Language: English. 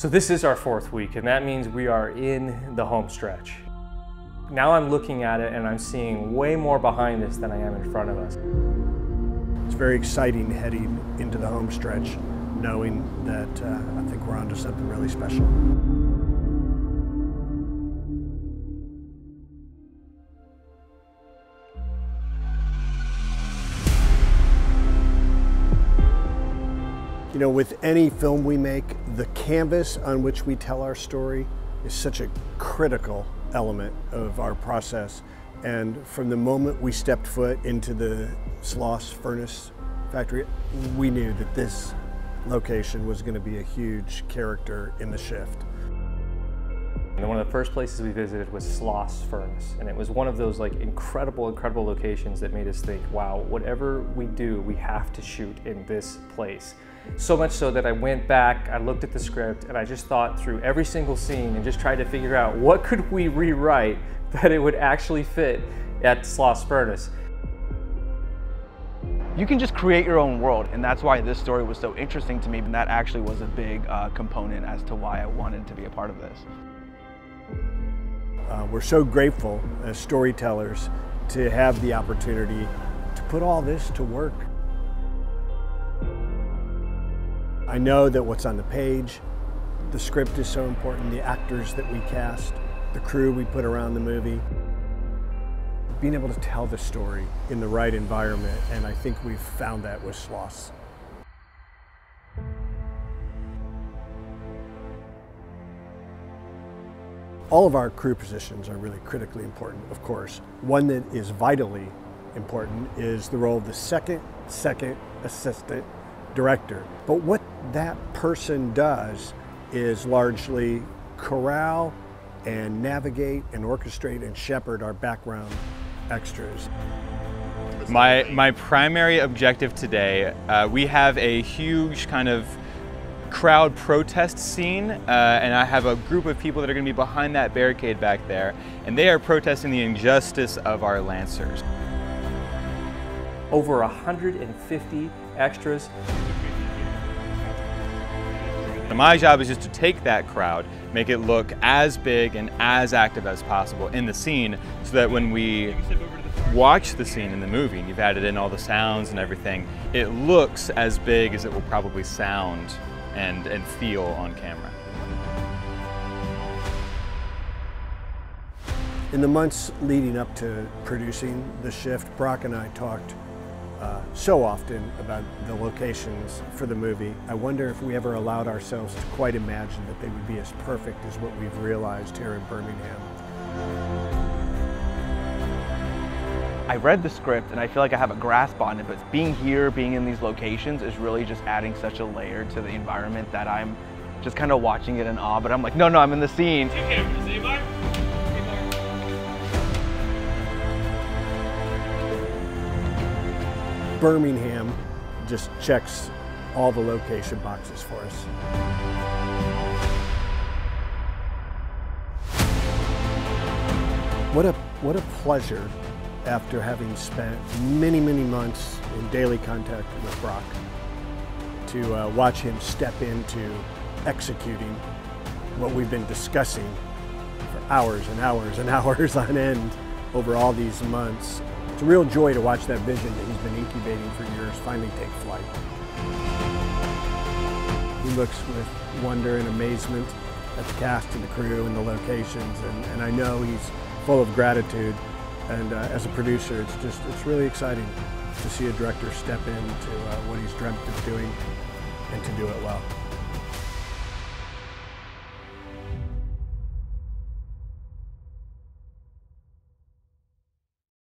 So this is our fourth week, and that means we are in the home stretch. Now I'm looking at it and I'm seeing way more behind us than I am in front of us. It's very exciting heading into the home stretch, knowing that uh, I think we're onto something really special. You know, with any film we make, the canvas on which we tell our story is such a critical element of our process. And from the moment we stepped foot into the Sloss furnace factory, we knew that this location was going to be a huge character in the shift. And one of the first places we visited was Sloss Furnace, and it was one of those like incredible, incredible locations that made us think, wow, whatever we do, we have to shoot in this place. So much so that I went back, I looked at the script, and I just thought through every single scene and just tried to figure out what could we rewrite that it would actually fit at Sloss Furnace. You can just create your own world, and that's why this story was so interesting to me, and that actually was a big uh, component as to why I wanted to be a part of this. Uh, we're so grateful as storytellers to have the opportunity to put all this to work. I know that what's on the page, the script is so important, the actors that we cast, the crew we put around the movie. Being able to tell the story in the right environment, and I think we've found that with Sloss. All of our crew positions are really critically important, of course. One that is vitally important is the role of the second, second assistant director. But what that person does is largely corral and navigate and orchestrate and shepherd our background extras. My, my primary objective today, uh, we have a huge kind of crowd protest scene, uh, and I have a group of people that are going to be behind that barricade back there, and they are protesting the injustice of our Lancers. Over 150 extras. My job is just to take that crowd, make it look as big and as active as possible in the scene so that when we watch the scene in the movie and you've added in all the sounds and everything, it looks as big as it will probably sound and, and feel on camera. In the months leading up to producing The Shift, Brock and I talked uh, so often about the locations for the movie. I wonder if we ever allowed ourselves to quite imagine that they would be as perfect as what we've realized here in Birmingham. I read the script and I feel like I have a grasp on it, but being here, being in these locations is really just adding such a layer to the environment that I'm just kind of watching it in awe, but I'm like, no, no, I'm in the scene. Birmingham just checks all the location boxes for us. What a, what a pleasure after having spent many, many months in daily contact with Brock to uh, watch him step into executing what we've been discussing for hours and hours and hours on end over all these months. It's a real joy to watch that vision that he's been incubating for years finally take flight. He looks with wonder and amazement at the cast and the crew and the locations, and, and I know he's full of gratitude and uh, as a producer, it's just, it's really exciting to see a director step into uh, what he's dreamt of doing and to do it well.